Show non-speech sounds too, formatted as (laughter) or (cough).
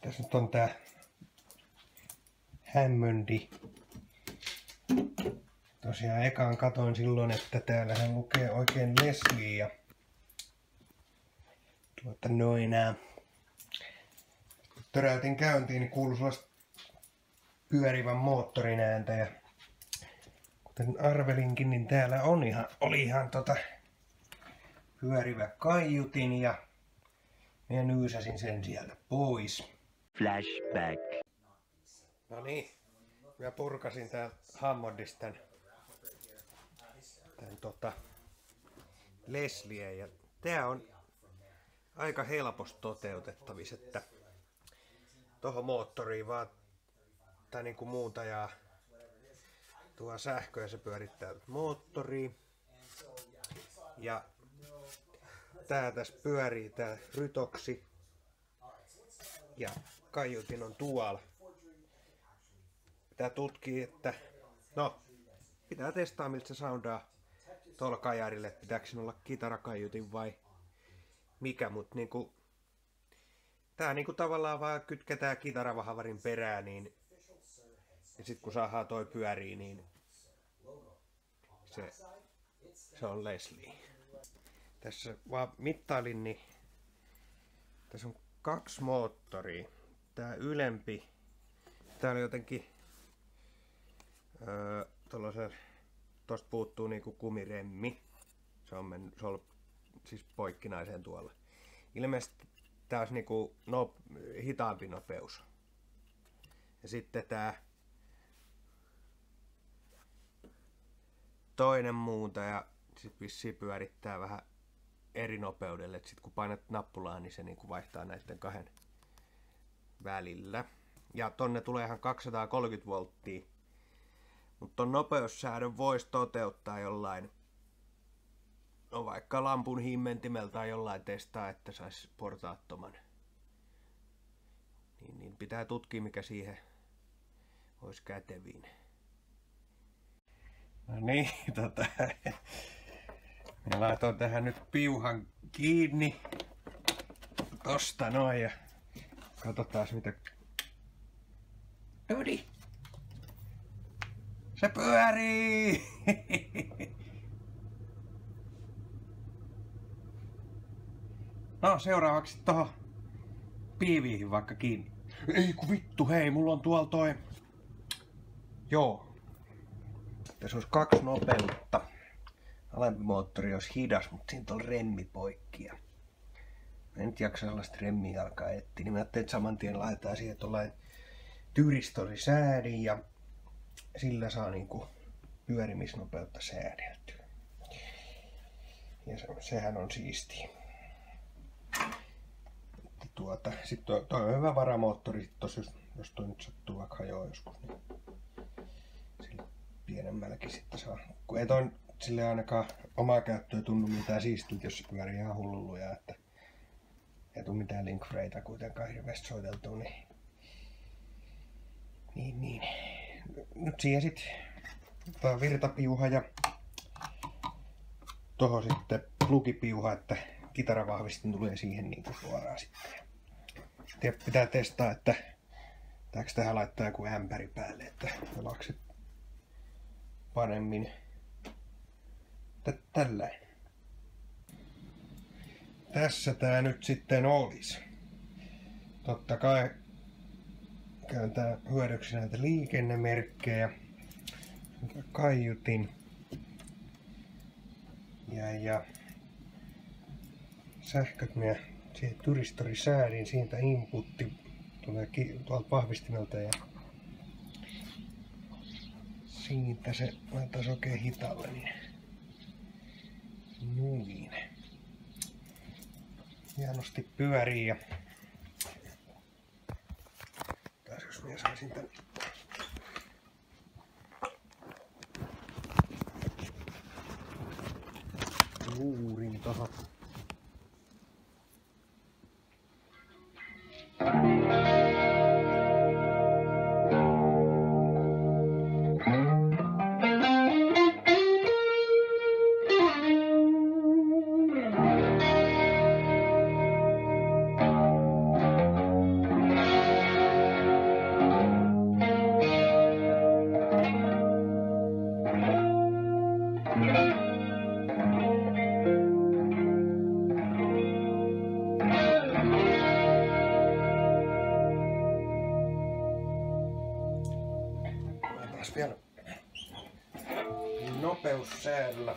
Tässä nyt on tää Hammond Tosiaan ekaan katoin silloin, että täällähän lukee oikein Leslie ja tuota noin nää. Töräytin käyntiin, niin kuului sellaista pyörivän moottorin ääntä ja kuten arvelinkin, niin täällä on ihan, oli ihan tota pyörivä kaiutin ja minä nyysäsin sen sieltä pois. Flashback. No niin, mä purkasin tää Hammondista tän tota Leslie ja tää on aika helposti toteutettavissa, että tohon moottoriin vaan tai niinku muuta ja tuo sähkö ja se pyörittää moottoriin. Ja tää tässä pyörii tää rytoksi. Ja kaiutin on tuolla. Pitää tutkia, että no, pitää testaa miltä se soundaa tuolla kajarille, että pitääkö olla kitarakaiutin vai mikä, mut niinku tää niinku tavallaan vaan kytketään kitaravahavarin perään, niin ja sit kun saadaan toi pyörii, niin se, se on Leslie. Tässä vaan mittailin, niin tässä on kaksi moottoria. Tää ylempi, tää oli jotenkin öö, tosta puuttuu niinku kumiremmi. Se on mennyt, se on ollut siis poikkinaiseen tuolla. Ilmeisesti tää olisi niinku no, hitaampi nopeus. Ja sitten tää toinen muuta ja sit vissiin pyörittää vähän eri nopeudelle. Sitten kun painat nappulaa, niin se niinku vaihtaa näiden kahden välillä. Ja tonne tulee ihan 230 volttia. Mutta nopeussäädön voisi toteuttaa jollain, no vaikka lampun himmentimellä tai jollain testaa, että saisi portaattoman. Niin, niin pitää tutkia mikä siihen olisi kätevin. No niin, (laughs) tota, minä laitoin tähän nyt piuhan kiinni. Tosta noin ja katsotaan mitä... Noni! Se pyörii! No seuraavaksi tohon piiviihin vaikka kiinni. Ei ku vittu, hei, mulla on tuolla toi... Joo. Tässä olisi kaksi nopeutta. Alempi moottori olisi hidas, mutta siinä on remmi poikki. En nyt jaksa sellaista remmiä alkaa etsiä, niin mä ajattelin, että saman tien laitetaan siihen tuollainen tyristorisäädin ja sillä saa niinku pyörimisnopeutta säädeltyä. Ja se, sehän on siistiä. Tuota, sitten toi, toi, on hyvä varamoottori, tos, jos, jos toi nyt sattuu vaikka hajoa joskus, niin sillä pienemmälläkin sitten saa. Kun ei toi sille ainakaan omaa käyttöä tunnu mitään siistiä, jos se pyörii ihan hulluja, että tule mitään linkfreitä kuitenkaan hirveästi soiteltua, niin, niin, niin. Nyt siihen sitten tää virtapiuha ja tuohon sitten plugipiuha, että kitaravahvistin tulee siihen niin kuin suoraan sitten. Sitten pitää testaa, että pitääkö tähän laittaa joku ämpäri päälle, että se paremmin. Tällä. Tässä tää nyt sitten olisi. Totta kai käytetään hyödyksi näitä liikennemerkkejä. Kaiutin. Ja, ja sähköt minä siihen turistori siitä inputti tulee tuolta vahvistimelta ja siitä se laitaisi oikein hitaalle niin noin hienosti pyörii ja taas jos minä saisin tän luurin tohon piano. No per serla